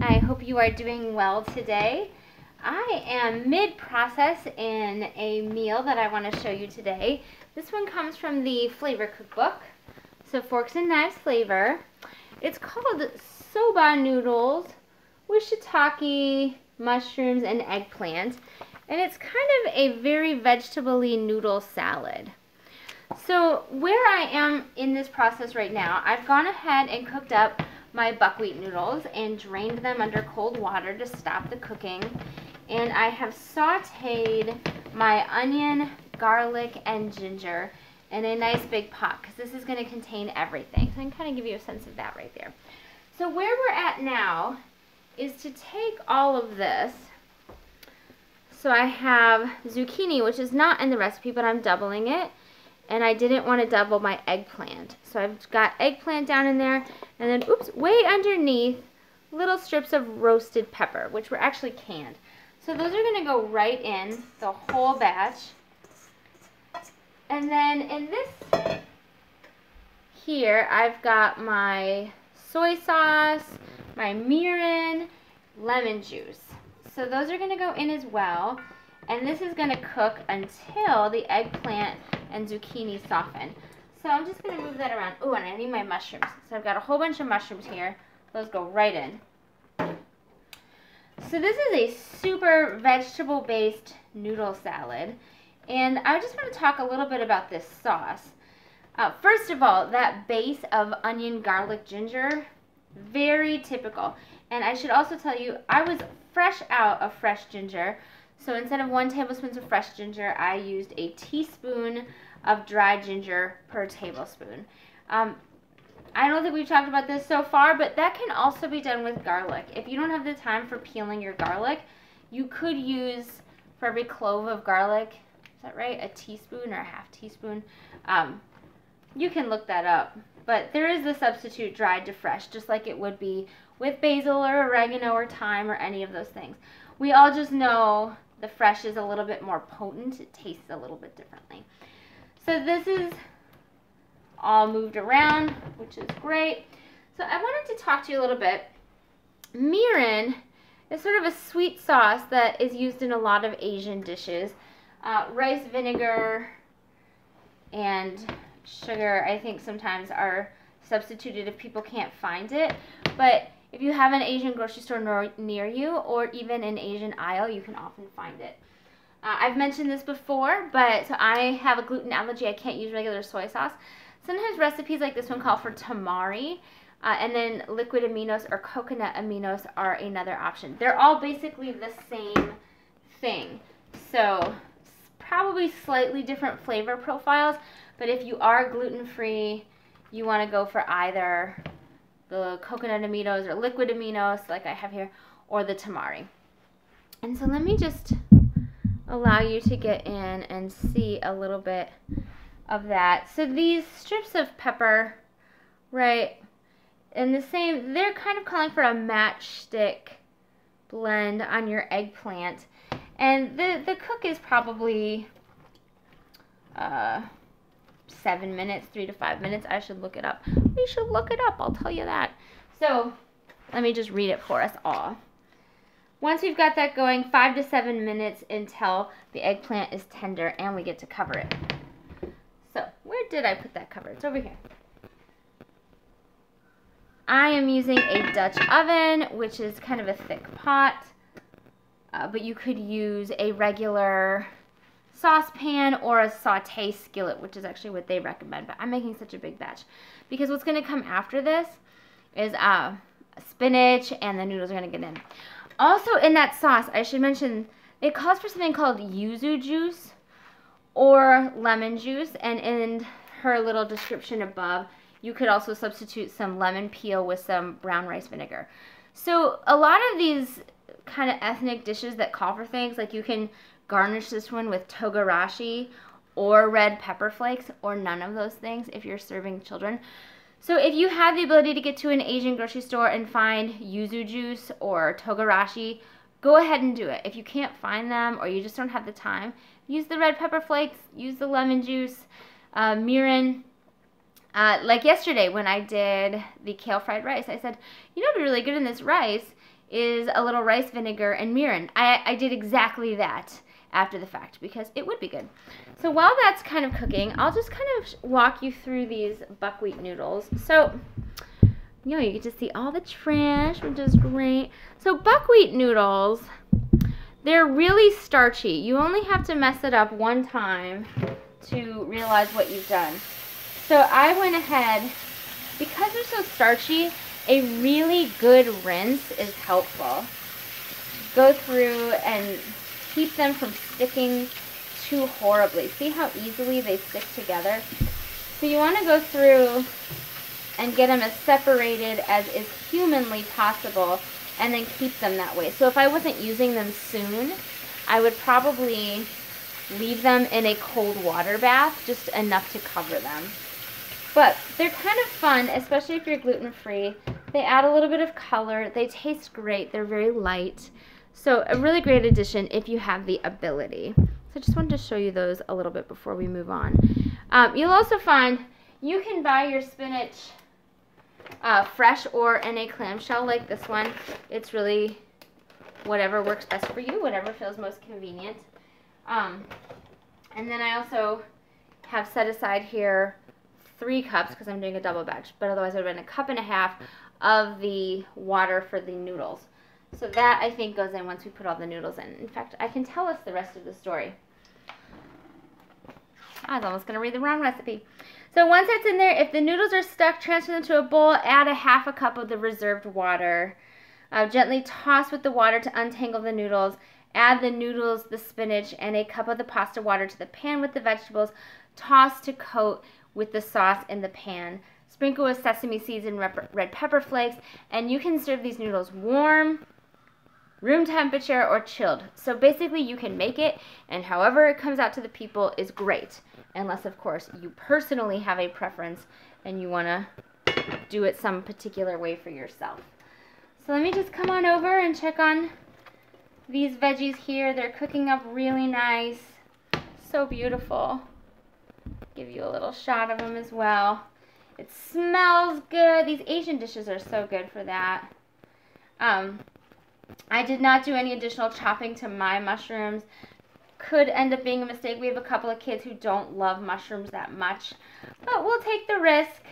I hope you are doing well today. I am mid-process in a meal that I want to show you today. This one comes from the Flavor Cookbook, so Forks and Knives flavor. It's called soba noodles with shiitake, mushrooms, and eggplant. And it's kind of a very vegetable-y noodle salad. So where I am in this process right now, I've gone ahead and cooked up my buckwheat noodles and drained them under cold water to stop the cooking. And I have sauteed my onion, garlic, and ginger in a nice big pot because this is going to contain everything. So I can kind of give you a sense of that right there. So where we're at now is to take all of this. So I have zucchini, which is not in the recipe, but I'm doubling it and I didn't want to double my eggplant. So I've got eggplant down in there, and then, oops, way underneath, little strips of roasted pepper, which were actually canned. So those are going to go right in, the whole batch. And then in this here, I've got my soy sauce, my mirin, lemon juice. So those are going to go in as well. And this is going to cook until the eggplant and zucchini soften. So I'm just going to move that around. Oh, and I need my mushrooms. So I've got a whole bunch of mushrooms here. Those go right in. So this is a super vegetable-based noodle salad. And I just want to talk a little bit about this sauce. Uh, first of all, that base of onion, garlic, ginger, very typical. And I should also tell you, I was fresh out of fresh ginger. So instead of one tablespoon of fresh ginger, I used a teaspoon of dried ginger per tablespoon. Um, I don't think we've talked about this so far, but that can also be done with garlic. If you don't have the time for peeling your garlic, you could use for every clove of garlic, is that right, a teaspoon or a half teaspoon? Um, you can look that up. But there is the substitute dried to fresh, just like it would be with basil or oregano or thyme or any of those things. We all just know the fresh is a little bit more potent. It tastes a little bit differently. So this is all moved around, which is great. So I wanted to talk to you a little bit. Mirin is sort of a sweet sauce that is used in a lot of Asian dishes. Uh, rice vinegar and sugar, I think sometimes are substituted if people can't find it. But if you have an Asian grocery store near you or even an Asian aisle, you can often find it. Uh, I've mentioned this before, but so I have a gluten allergy. I can't use regular soy sauce. Sometimes recipes like this one call for tamari, uh, and then liquid aminos or coconut aminos are another option. They're all basically the same thing. So probably slightly different flavor profiles, but if you are gluten-free, you want to go for either the coconut aminos or liquid aminos like I have here, or the tamari. And so let me just allow you to get in and see a little bit of that. So these strips of pepper, right, and the same, they're kind of calling for a matchstick blend on your eggplant. And the, the cook is probably uh, seven minutes, three to five minutes. I should look it up. We should look it up, I'll tell you that. So let me just read it for us all. Once we've got that going, five to seven minutes until the eggplant is tender and we get to cover it. So where did I put that cover? It's over here. I am using a Dutch oven, which is kind of a thick pot, uh, but you could use a regular saucepan or a saute skillet, which is actually what they recommend. But I'm making such a big batch because what's going to come after this is uh, spinach and the noodles are going to get in. Also in that sauce, I should mention, it calls for something called yuzu juice or lemon juice. And in her little description above, you could also substitute some lemon peel with some brown rice vinegar. So a lot of these kind of ethnic dishes that call for things, like you can Garnish this one with togarashi or red pepper flakes or none of those things if you're serving children. So if you have the ability to get to an Asian grocery store and find yuzu juice or togarashi, go ahead and do it. If you can't find them or you just don't have the time, use the red pepper flakes, use the lemon juice, uh, mirin. Uh, like yesterday when I did the kale fried rice, I said, you know what would be really good in this rice is a little rice vinegar and mirin. I, I did exactly that after the fact because it would be good. So while that's kind of cooking, I'll just kind of walk you through these buckwheat noodles. So, you know, you get to see all the trash, which is great. So buckwheat noodles, they're really starchy. You only have to mess it up one time to realize what you've done. So I went ahead, because they're so starchy, a really good rinse is helpful. Go through and keep them from sticking too horribly. See how easily they stick together? So you want to go through and get them as separated as is humanly possible and then keep them that way. So if I wasn't using them soon, I would probably leave them in a cold water bath, just enough to cover them. But they're kind of fun, especially if you're gluten-free. They add a little bit of color. They taste great. They're very light. So a really great addition if you have the ability. So I just wanted to show you those a little bit before we move on. Um, you'll also find you can buy your spinach uh, fresh or in a clamshell like this one. It's really whatever works best for you, whatever feels most convenient. Um, and then I also have set aside here three cups because I'm doing a double batch, but otherwise it would have been a cup and a half of the water for the noodles. So that I think goes in once we put all the noodles in. In fact, I can tell us the rest of the story. I was almost going to read the wrong recipe. So once that's in there, if the noodles are stuck, transfer them to a bowl, add a half a cup of the reserved water. Uh, gently toss with the water to untangle the noodles. Add the noodles, the spinach, and a cup of the pasta water to the pan with the vegetables. Toss to coat with the sauce in the pan. Sprinkle with sesame seeds and red pepper flakes, and you can serve these noodles warm, room temperature, or chilled. So basically, you can make it, and however it comes out to the people is great. Unless, of course, you personally have a preference and you want to do it some particular way for yourself. So let me just come on over and check on these veggies here. They're cooking up really nice. So beautiful. Give you a little shot of them as well. It smells good. These Asian dishes are so good for that. Um, I did not do any additional chopping to my mushrooms. Could end up being a mistake. We have a couple of kids who don't love mushrooms that much. But we'll take the risk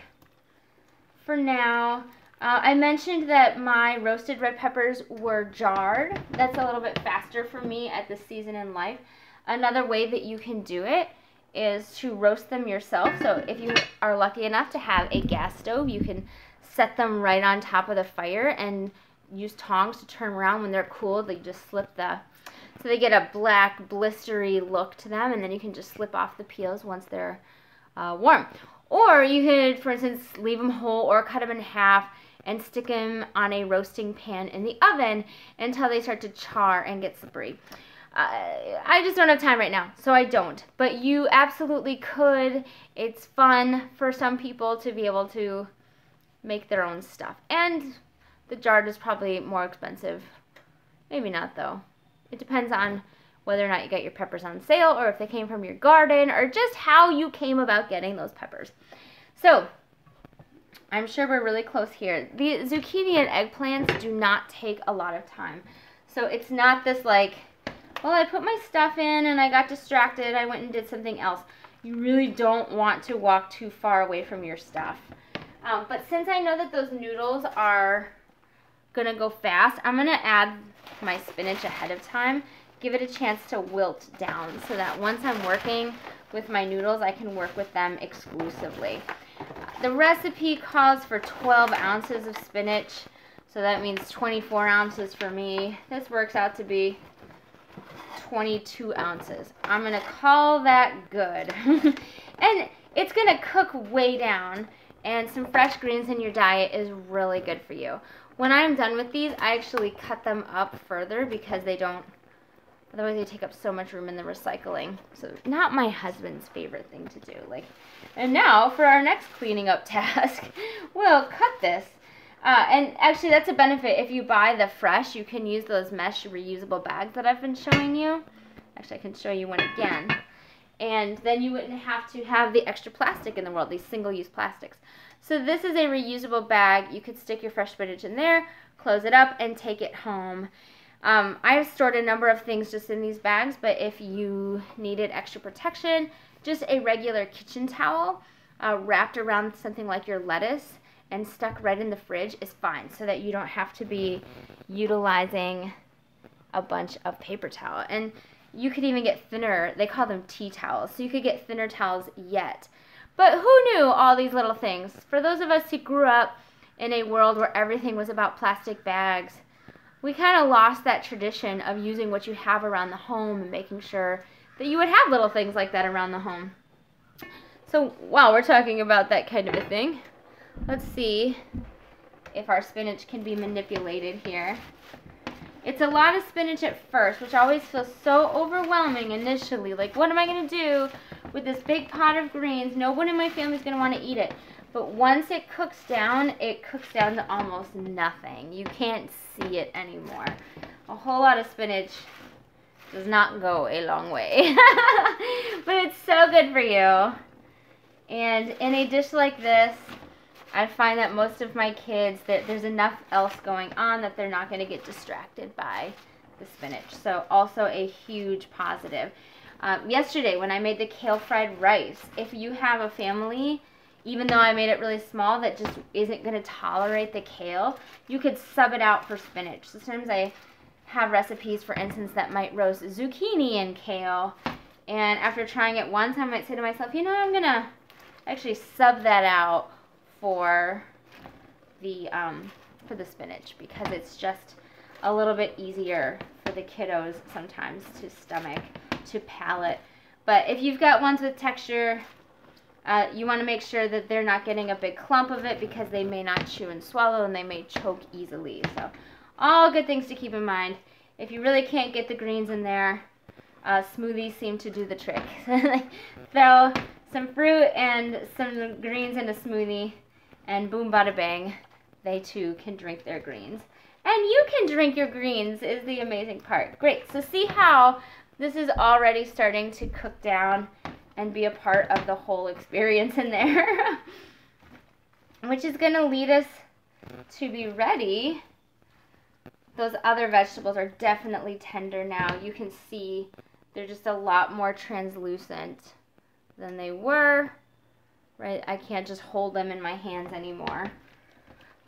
for now. Uh, I mentioned that my roasted red peppers were jarred. That's a little bit faster for me at this season in life. Another way that you can do it is to roast them yourself. So if you are lucky enough to have a gas stove, you can set them right on top of the fire and use tongs to turn around when they're cool. They just slip the, so they get a black blistery look to them and then you can just slip off the peels once they're uh, warm. Or you could, for instance, leave them whole or cut them in half and stick them on a roasting pan in the oven until they start to char and get slippery. I just don't have time right now, so I don't. But you absolutely could. It's fun for some people to be able to make their own stuff. And the jarred is probably more expensive. Maybe not, though. It depends on whether or not you get your peppers on sale or if they came from your garden or just how you came about getting those peppers. So, I'm sure we're really close here. The zucchini and eggplants do not take a lot of time. So it's not this like well, I put my stuff in and I got distracted. I went and did something else. You really don't want to walk too far away from your stuff. Um, but since I know that those noodles are going to go fast, I'm going to add my spinach ahead of time. Give it a chance to wilt down so that once I'm working with my noodles, I can work with them exclusively. The recipe calls for 12 ounces of spinach, so that means 24 ounces for me. This works out to be 22 ounces. I'm going to call that good. and it's going to cook way down and some fresh greens in your diet is really good for you. When I'm done with these, I actually cut them up further because they don't, otherwise they take up so much room in the recycling. So not my husband's favorite thing to do. Like, And now for our next cleaning up task, we'll cut this uh, and actually, that's a benefit. If you buy the fresh, you can use those mesh reusable bags that I've been showing you. Actually, I can show you one again. And then you wouldn't have to have the extra plastic in the world, these single-use plastics. So this is a reusable bag. You could stick your fresh spinach in there, close it up, and take it home. Um, I have stored a number of things just in these bags, but if you needed extra protection, just a regular kitchen towel uh, wrapped around something like your lettuce and stuck right in the fridge is fine so that you don't have to be utilizing a bunch of paper towel. And you could even get thinner, they call them tea towels, so you could get thinner towels yet. But who knew all these little things? For those of us who grew up in a world where everything was about plastic bags, we kind of lost that tradition of using what you have around the home and making sure that you would have little things like that around the home. So while we're talking about that kind of a thing, let's see if our spinach can be manipulated here. It's a lot of spinach at first, which always feels so overwhelming initially. Like, what am I going to do with this big pot of greens? No one in my family is going to want to eat it. But once it cooks down, it cooks down to almost nothing. You can't see it anymore. A whole lot of spinach does not go a long way. but it's so good for you. And in a dish like this, I find that most of my kids, that there's enough else going on that they're not going to get distracted by the spinach. So also a huge positive. Um, yesterday when I made the kale fried rice, if you have a family, even though I made it really small, that just isn't going to tolerate the kale, you could sub it out for spinach. So Sometimes I have recipes, for instance, that might roast zucchini and kale. And after trying it once, I might say to myself, you know, I'm going to actually sub that out for the um, for the spinach because it's just a little bit easier for the kiddos sometimes to stomach, to palate. But if you've got ones with texture, uh, you want to make sure that they're not getting a big clump of it because they may not chew and swallow and they may choke easily. So all good things to keep in mind. If you really can't get the greens in there, uh, smoothies seem to do the trick. Throw some fruit and some greens in a smoothie and boom bada bang, they too can drink their greens. And you can drink your greens is the amazing part. Great, so see how this is already starting to cook down and be a part of the whole experience in there. Which is gonna lead us to be ready. Those other vegetables are definitely tender now. You can see they're just a lot more translucent than they were right? I can't just hold them in my hands anymore.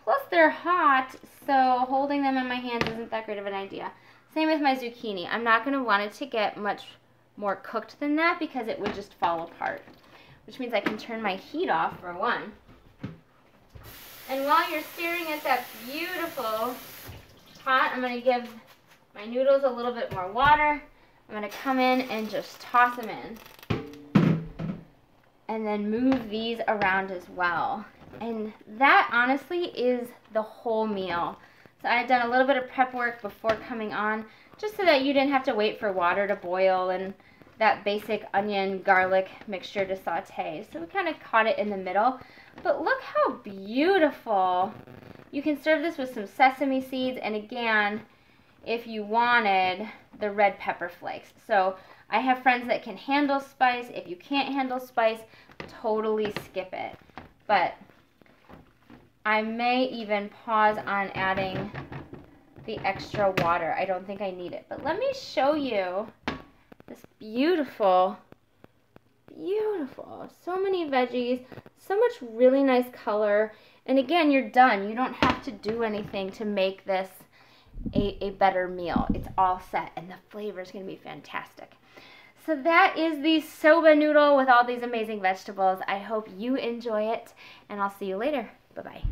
Plus they're hot, so holding them in my hands isn't that great of an idea. Same with my zucchini. I'm not going to want it to get much more cooked than that because it would just fall apart. Which means I can turn my heat off for one. And while you're staring at that beautiful pot, I'm going to give my noodles a little bit more water. I'm going to come in and just toss them in and then move these around as well. And that honestly is the whole meal. So I had done a little bit of prep work before coming on just so that you didn't have to wait for water to boil and that basic onion garlic mixture to saute. So we kind of caught it in the middle. But look how beautiful. You can serve this with some sesame seeds and again, if you wanted the red pepper flakes. So I have friends that can handle spice. If you can't handle spice, totally skip it. But I may even pause on adding the extra water. I don't think I need it. But let me show you this beautiful, beautiful, so many veggies, so much really nice color. And again, you're done. You don't have to do anything to make this a, a better meal. It's all set and the flavor is going to be fantastic. So that is the soba noodle with all these amazing vegetables. I hope you enjoy it and I'll see you later. Bye-bye.